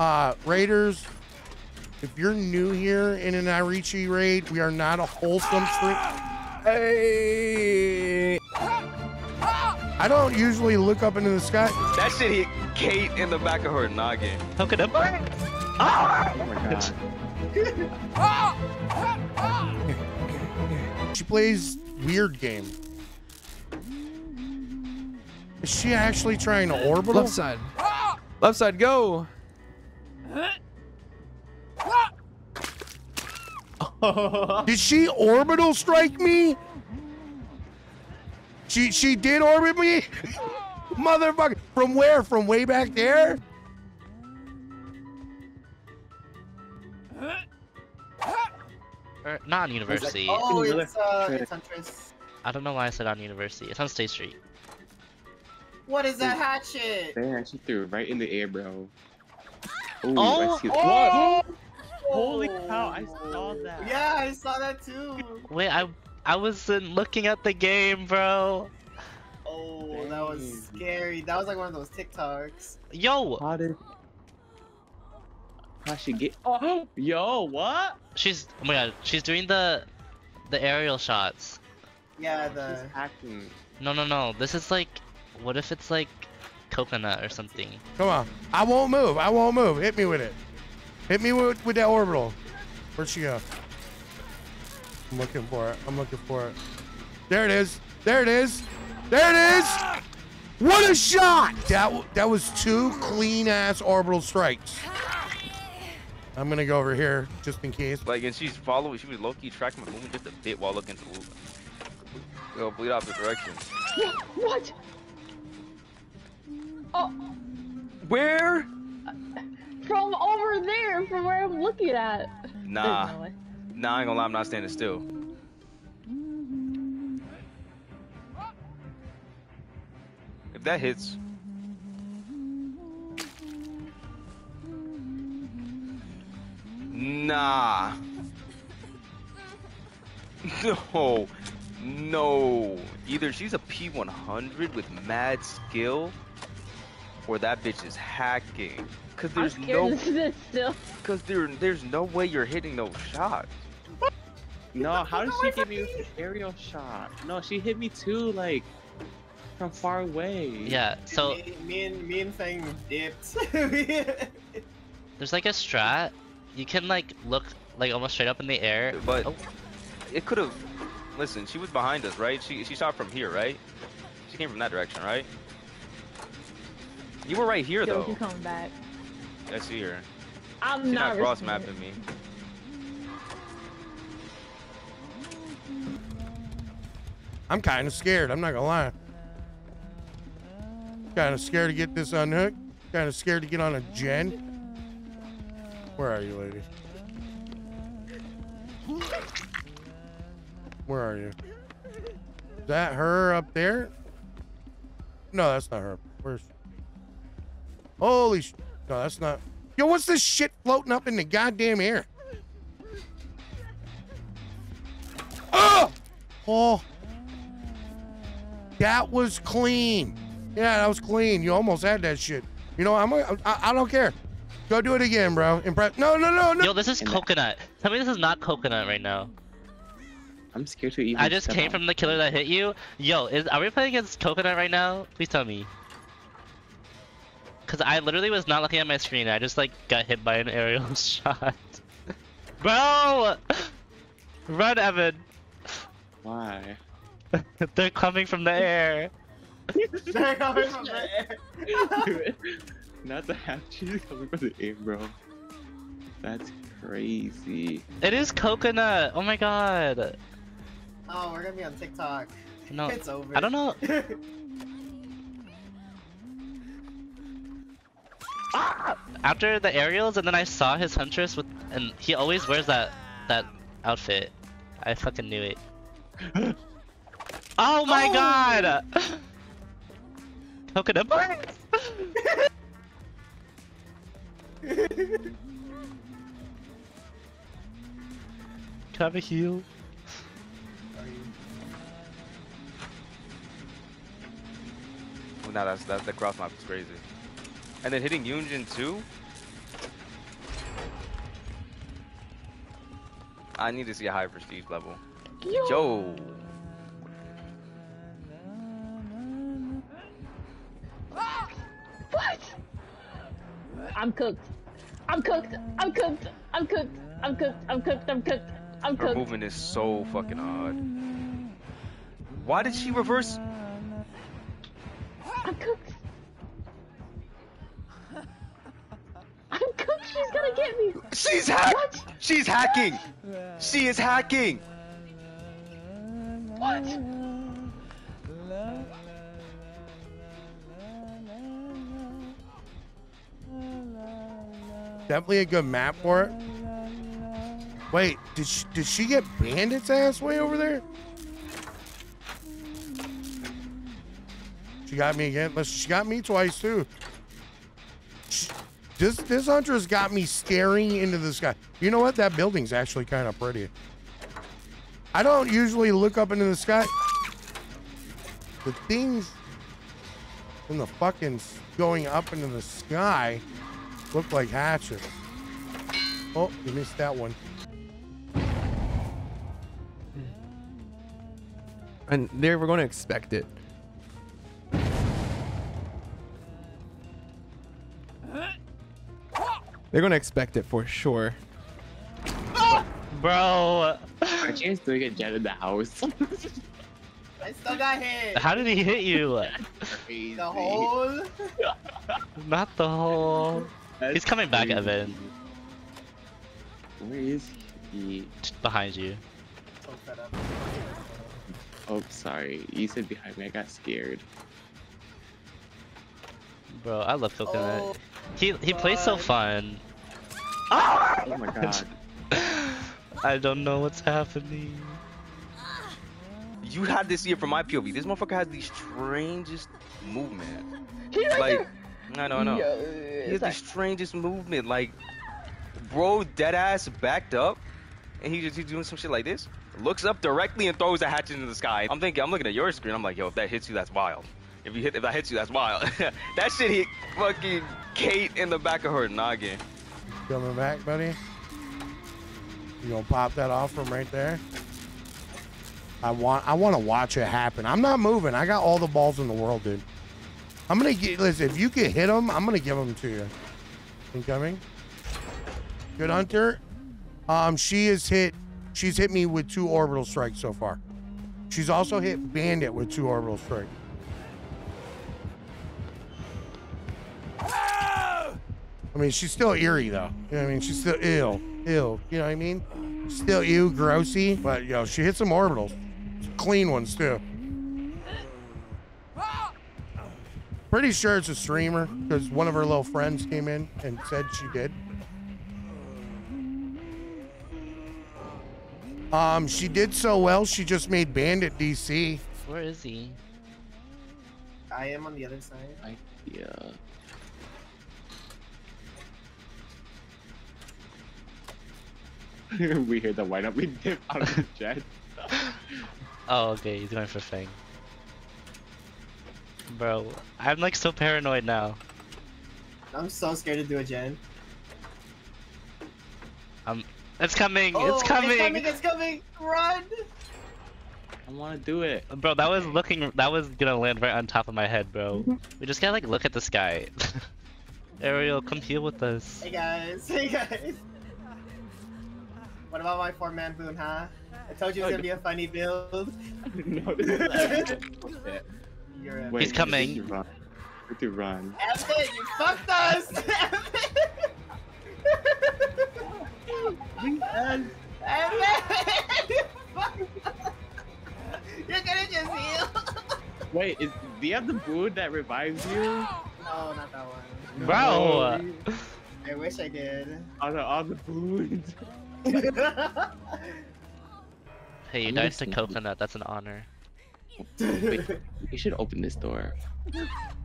Uh, Raiders, if you're new here in an Irichi raid, we are not a wholesome stream. Hey! I don't usually look up into the sky. That shit hit Kate in the back of her noggin. Hook it up. Oh my god. She plays weird game. Is she actually trying to orbital? Left side. Left side, go! Did she orbital strike me? She she did orbit me? Motherfucker. From where? From way back there? Or, not on University. Oh, it's uh, Try it's to- Huntress. I don't know why I said on University. It's on State Street. What is that hatchet? Damn, she threw it right in the air, bro. Ooh, Oh, I see oh! Holy oh, cow, I saw that. Yeah, I saw that too. Wait, I I wasn't looking at the game, bro. Oh, that was scary. That was like one of those TikToks. Yo, How did... How she get... Oh, yo, what? she's oh my god, she's doing the the aerial shots. Yeah, oh, She's the hacking. No, no, no. This is like, what if it's like coconut or something? Come on. I won't move. I won't move. Hit me with it. Hit me with, with that orbital. Where'd she go? I'm looking for it. I'm looking for it. There it is. There it is. There it is. What a shot! That that was two clean ass orbital strikes. I'm gonna go over here just in case. Like, and she's following, she was low key tracking my movement just a bit while looking to go bleed off the direction. What? Oh, Where? Uh, from over there, from where I'm looking at. Nah, no nah, I ain't gonna lie, I'm not standing still. If that hits. Nah. No. No. Either she's a P100 with mad skill, or that bitch is hacking. Cause I'm there's no, still. cause there, there's no way you're hitting those shots. No, how did she give you with the aerial shot? No, she hit me too, like, from far away. Yeah. So me, me and me and Fang dipped. there's like a strat. You can like look like almost straight up in the air. But Oh. it could have. Listen, she was behind us, right? She she shot from here, right? She came from that direction, right? You were right here, Yo, though. she's coming back. I see her. I'm She's not not cross mapping me. I'm kind of scared. I'm not gonna lie. Kind of scared to get this unhooked. Kind of scared to get on a gen. Where are you, lady? Where are you? Is that her up there? No, that's not her. Where's? Holy sh! No, that's not. Yo, what's this shit floating up in the goddamn air? Oh! Oh! That was clean. Yeah, that was clean. You almost had that shit. You know, I'm. I, I don't care. Go do it again, bro. Impress. No, no, no, no. Yo, this is And that- coconut. Tell me this is not coconut right now. I'm scared to even I just came out. from the killer that hit you. Yo, is are we playing against coconut right now? Please tell me. Cause I literally was not looking at my screen. I just like got hit by an aerial shot. Bro, run, Evan. Why? They're coming from the air. They're coming from the air. Not the half cheese coming from the air, bro. That's crazy. It is coconut. Oh my god. Oh, we're gonna be on TikTok. No, It's over. I don't know. Ah! After the aerials, and then I saw his huntress with, and he always wears that that outfit. I fucking knew it. oh my Oh! god! Coconut bars. Can I have a heal? Well, nah, that's that's the cross map is crazy and then hitting Yunjin too? I need to see a high prestige level. Yo! Yo. What? I'm cooked. I'm cooked. I'm cooked. I'm cooked. I'm cooked. I'm cooked. I'm cooked. I'm cooked. Her movement is so fucking odd. Why did she reverse? I'm cooked. She's gonna get me. She's hack. What? She's hacking. She is hacking. What? Definitely a good map for it. Wait, did she, did she get bandits ass way over there? She got me again. Listen, She got me twice too. She- This hunter's got me staring into the sky. You know what? That building's actually kind of pretty. I don't usually look up into the sky. The things in the fucking going up into the sky look like hatchets. Oh, you missed that one. And there, we're going to expect it. They're going to expect it for sure. Bro, Our chance doing a jet in the house. I still got hit. how did he hit you? The hole. Not the whole. That's He's coming back, crazy. Evan. Where is he? Behind you. So fed up. Oh, sorry. You said behind me. I got scared. Bro, I love Coconut. Oh, he he plays so God. fun. Ah! Oh my god. I don't know what's happening. You had to see it from my POV. This motherfucker has the strangest movement. She's right Like, there. I don't know. Yo, uh, He has the strangest movement. Like, bro, dead ass backed up, and he just he's doing some shit like this. Looks up directly and throws a hatchet into the sky. I'm thinking, I'm looking at your screen. I'm like, yo, if that hits you, that's wild. If you hit, if that hits you, that's wild. that shit hit fucking Kate in the back of her noggin. Coming back, buddy. You gonna pop that off from right there? I want I want to watch it happen. I'm not moving. I got all the balls in the world, dude. I'm gonna get listen. If you can hit them, I'm gonna give them to you. Incoming. Good hunter. Um, she has hit. She's hit me with two orbital strikes so far. She's also hit Bandit with two orbital strikes. Mean, she's still eerie though. You know what I mean? She's still ill, ill. You know what I mean? Still ew, grossy, but yo, she hit some orbitals, clean ones too. Pretty sure it's a streamer because one of her little friends came in and said she did. Um, she did so well. She just made Bandit DC. Where is he? I am on the other side. I, yeah. we hear the why don't we dip out of the jet? Oh, okay, he's going for Fang. Bro, I'm like so paranoid now. I'm so scared to do a gen. Um, it's coming! Oh, it's coming! It's coming! It's coming! Run! I want to do it. Bro, that was looking. That was gonna land right on top of my head, bro. Mm-hmm. We just gotta like look at the sky. Ariel, come here with us. Hey guys! Hey guys! What about my four man boon, huh? I told you it was gonna be a funny build. no, this is Evan. You're a Wait, He's coming. we have to run. We run. Evan, you fucked us! Evan! Evan! You fucked us! You're gonna just heal! Wait, is, do you have the boon that revives you? No, not that one. Bro! I wish I did. All the, all the boons. Hey, you I'm died to coconut. That's an honor. Wait, you should open this door.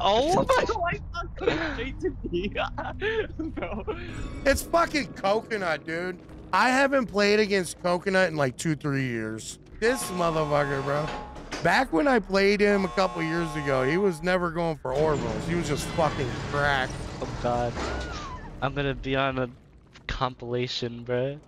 Oh Straight to me. It's fucking coconut, dude. I haven't played against coconut in like two, three years. This motherfucker, bro. Back when I played him a couple years ago, he was never going for orbitals. He was just fucking cracked. Oh god. I'm gonna be on a compilation, bruh.